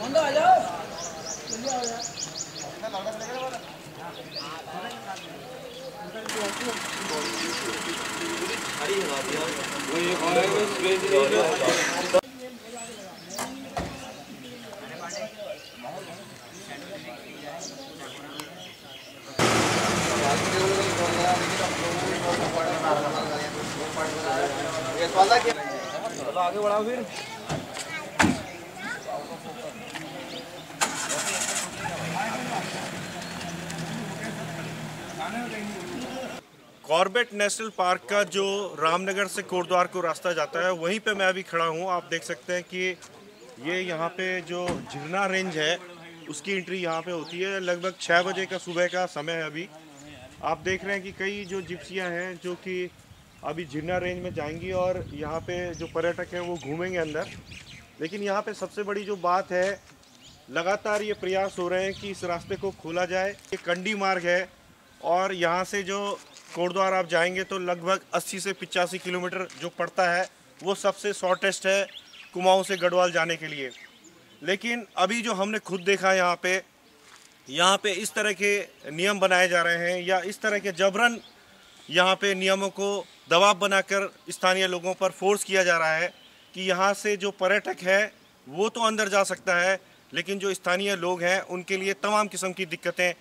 Mondo आ जाओ जल्दी आओ यार इतना लगा लगेगा वाला अरे हवा दिया वो ये और है वो स्पेस आगे बढ़ाओ फिर कॉर्बेट नेशनल पार्क का जो रामनगर से कोटद्वार को रास्ता जाता है, वहीं पे मैं अभी खड़ा हूँ। आप देख सकते हैं कि ये यहाँ पे जो झिरना रेंज है, उसकी एंट्री यहाँ पे होती है। लगभग छः बजे का सुबह का समय है अभी। आप देख रहे हैं कि कई जो जिप्सियाँ हैं, जो कि अभी झिरना रेंज में जाएँगी और यहाँ पे जो पर्यटक हैं वो घूमेंगे अंदर। लेकिन यहाँ पे सबसे बड़ी जो बात है, लगातार ये प्रयास हो रहे हैं कि इस रास्ते को खोला जाए। ये कंडी मार्ग है और यहाँ से जो कोटद्वार आप जाएँगे तो लगभग 80 से पिचासी किलोमीटर जो पड़ता है, वो सबसे शॉर्टेस्ट है कुमाऊँ से गढ़वाल जाने के लिए। लेकिन अभी जो हमने खुद देखा यहाँ पे यहाँ पे इस तरह के नियम बनाए जा रहे हैं या इस तरह के जबरन यहाँ पे नियमों को दबाव बनाकर स्थानीय लोगों पर फोर्स किया जा रहा है कि यहाँ से जो पर्यटक है, वो तो अंदर जा सकता है, लेकिन जो स्थानीय लोग हैं, उनके लिए तमाम किस्म की दिक्कतें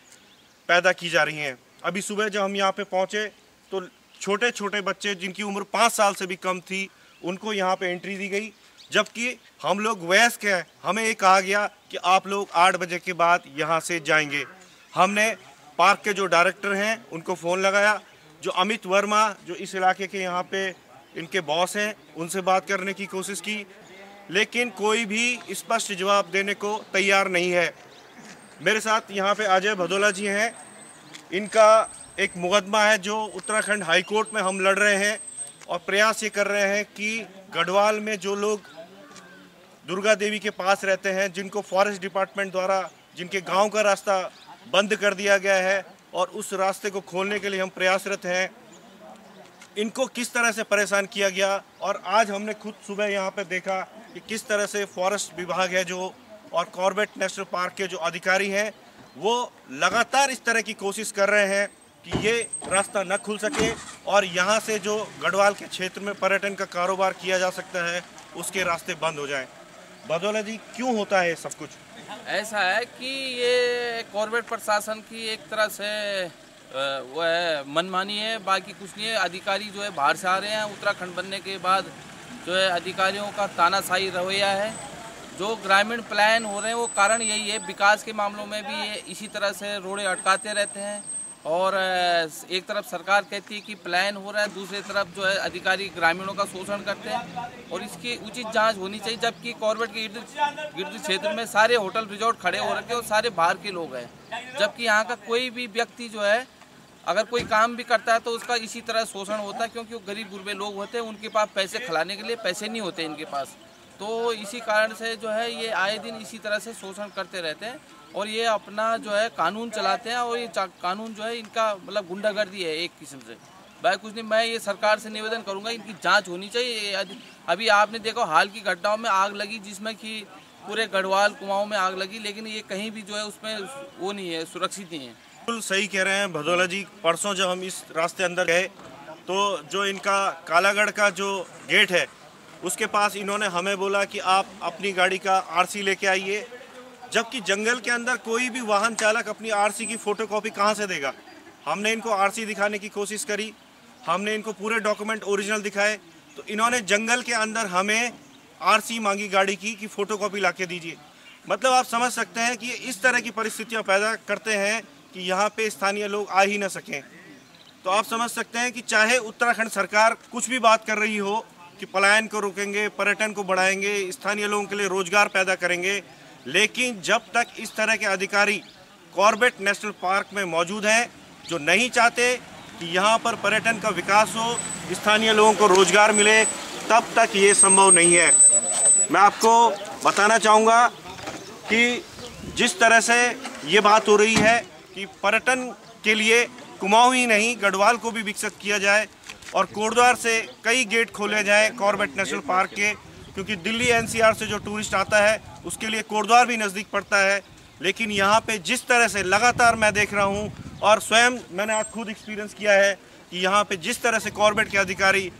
पैदा की जा रही हैं। अभी सुबह जब हम यहाँ पे पहुँचे तो छोटे छोटे बच्चे जिनकी उम्र पाँच साल से भी कम थी, उनको यहाँ पे एंट्री दी गई, जबकि हम लोग वयस्क हैं, हमें ये कहा गया कि आप लोग आठ बजे के बाद यहाँ से जाएँगे। हमने पार्क के जो डायरेक्टर हैं, उनको फ़ोन लगाया जो अमित वर्मा जो इस इलाके के यहाँ पे इनके बॉस हैं, उनसे बात करने की कोशिश की, लेकिन कोई भी स्पष्ट जवाब देने को तैयार नहीं है। मेरे साथ यहाँ पे अजय भदोला जी हैं। इनका एक मुकदमा है जो उत्तराखंड हाई कोर्ट में हम लड़ रहे हैं और प्रयास ये कर रहे हैं कि गढ़वाल में जो लोग दुर्गा देवी के पास रहते हैं, जिनको फॉरेस्ट डिपार्टमेंट द्वारा, जिनके गाँव का रास्ता बंद कर दिया गया है और उस रास्ते को खोलने के लिए हम प्रयासरत हैं। इनको किस तरह से परेशान किया गया और आज हमने खुद सुबह यहाँ पर देखा कि किस तरह से फॉरेस्ट विभाग है जो और कॉर्बेट नेशनल पार्क के जो अधिकारी हैं, वो लगातार इस तरह की कोशिश कर रहे हैं कि ये रास्ता न खुल सके और यहाँ से जो गढ़वाल के क्षेत्र में पर्यटन का कारोबार किया जा सकता है, उसके रास्ते बंद हो जाएँ। बदौलत जी, क्यों होता है सब कुछ? ऐसा है कि ये कॉर्बेट प्रशासन की एक तरह से वो है मनमानी है, बाकी कुछ नहीं है। अधिकारी जो है बाहर से आ रहे हैं। उत्तराखंड बनने के बाद जो है अधिकारियों का तानाशाही रवैया है। जो ग्रामीण प्लान हो रहे हैं, वो कारण यही है। विकास के मामलों में भी ये इसी तरह से रोड़े अटकाते रहते हैं। और एक तरफ़ सरकार कहती है कि प्लान हो रहा है, दूसरी तरफ़ जो है अधिकारी ग्रामीणों का शोषण करते हैं और इसकी उचित जाँच होनी चाहिए, जबकि कॉर्बेट के गिर्द क्षेत्र में सारे होटल रिजॉर्ट खड़े हो रखे और सारे बाहर के लोग हैं। जबकि यहाँ का कोई भी व्यक्ति जो है, अगर कोई काम भी करता है तो उसका इसी तरह शोषण होता है, क्योंकि वो गरीब गुरबे लोग होते हैं, उनके पास पैसे खिलाने के लिए पैसे नहीं होते इनके पास। तो इसी कारण से जो है ये आए दिन इसी तरह से शोषण करते रहते हैं। और ये अपना जो है कानून चलाते हैं और ये कानून जो है इनका मतलब गुंडागर्दी है एक किस्म से। भाई कुछ नहीं, मैं ये सरकार से निवेदन करूँगा, इनकी जाँच होनी चाहिए। अभी आपने देखो हाल की घटनाओं में आग लगी जिसमें कि पूरे गढ़वाल कुमाऊं में आग लगी, लेकिन ये कहीं भी जो है उसमें वो नहीं है, सुरक्षित नहीं है। बिल्कुल सही कह रहे हैं भदौला जी, परसों जब हम इस रास्ते अंदर गए तो जो इनका कालागढ़ का जो गेट है, उसके पास इन्होंने हमें बोला कि आप अपनी गाड़ी का आरसी लेके आइए। जबकि जंगल के अंदर कोई भी वाहन चालक अपनी आरसी की फोटोकॉपी कहाँ से देगा? हमने इनको आरसी दिखाने की कोशिश करी, हमने इनको पूरे डॉक्यूमेंट ओरिजिनल दिखाए तो इन्होंने जंगल के अंदर हमें आरसी मांगी गाड़ी की कि फोटोकॉपी ला के दीजिए। मतलब आप समझ सकते हैं कि इस तरह की परिस्थितियाँ पैदा करते हैं कि यहाँ पे स्थानीय लोग आ ही ना सकें। तो आप समझ सकते हैं कि चाहे उत्तराखंड सरकार कुछ भी बात कर रही हो कि पलायन को रोकेंगे, पर्यटन को बढ़ाएँगे, स्थानीय लोगों के लिए रोज़गार पैदा करेंगे लेकिन जब तक इस तरह के अधिकारी कॉर्बेट नेशनल पार्क में मौजूद हैं, जो नहीं चाहते कि यहाँ पर पर्यटन का विकास हो, स्थानीय लोगों को रोज़गार मिले, तब तक ये संभव नहीं है। मैं आपको बताना चाहूँगा कि जिस तरह से ये बात हो रही है कि पर्यटन के लिए कुमाऊँ ही नहीं, गढ़वाल को भी विकसित किया जाए और कोटद्वार से कई गेट खोले जाएँ कॉर्बेट नेशनल पार्क के क्योंकि दिल्ली एनसीआर से जो टूरिस्ट आता है, उसके लिए कोटद्वार भी नज़दीक पड़ता है। लेकिन यहाँ पे जिस तरह से लगातार मैं देख रहा हूँ, और स्वयं मैंने आज खुद एक्सपीरियंस किया है कि यहाँ पे जिस तरह से कॉर्बेट के अधिकारी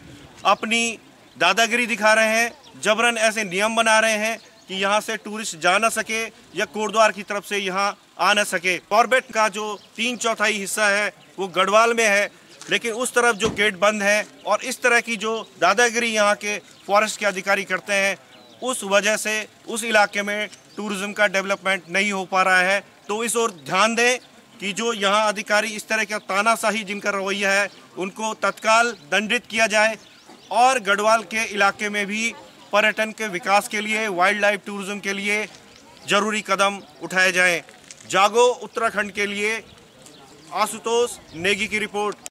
अपनी दादागिरी दिखा रहे हैं, जबरन ऐसे नियम बना रहे हैं कि यहाँ से टूरिस्ट जा ना सके या कोटद्वार की तरफ़ से यहाँ आ ना सके। कॉर्बेट का जो तीन चौथाई हिस्सा है, वो गढ़वाल में है, लेकिन उस तरफ़ जो गेट बंद है, और इस तरह की जो दादागिरी यहाँ के फॉरेस्ट के अधिकारी करते हैं, उस वजह से उस इलाके में टूरिज़्म का डेवलपमेंट नहीं हो पा रहा है। तो इस ओर ध्यान दें कि जो यहाँ अधिकारी इस तरह का तानाशाही जिनका रवैया है, उनको तत्काल दंडित किया जाए और गढ़वाल के इलाके में भी पर्यटन के विकास के लिए वाइल्ड लाइफ टूरिज़्म के लिए ज़रूरी कदम उठाए जाएँ। जागो उत्तराखंड के लिए, आशुतोष नेगी की रिपोर्ट।